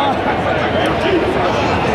Vamos lá.